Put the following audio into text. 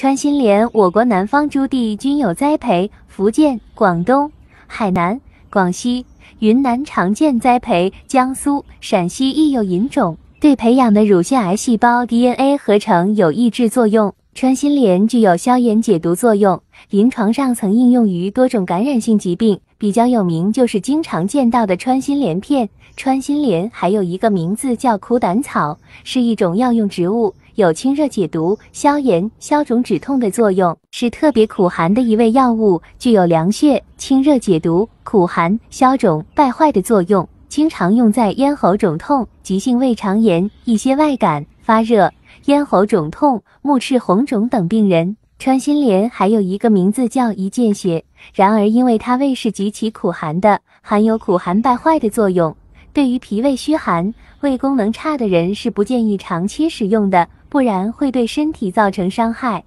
穿心莲，我国南方诸地均有栽培，福建、广东、海南、广西、云南常见栽培，江苏、陕西亦有引种，对培养的乳腺癌细胞 DNA 合成有抑制作用。穿心莲具有消炎解毒作用，临床上曾应用于多种感染性疾病，比较有名就是经常见到的穿心莲片。穿心莲还有一个名字叫苦胆草，是一种药用植物。有清热解毒、消炎、消肿止痛的作用，是特别苦寒的一味药物，具有凉血、清热解毒、苦寒、消肿、败坏的作用。经常用在咽喉肿痛、急性胃肠炎、一些外感、发热、咽喉肿痛、目赤红肿等病人。穿心莲还有一个名字叫一见血，然而因为它味是极其苦寒的，含有苦寒败坏的作用，对于脾胃虚寒、胃功能差的人是不建议长期使用的。不然会对身体造成伤害。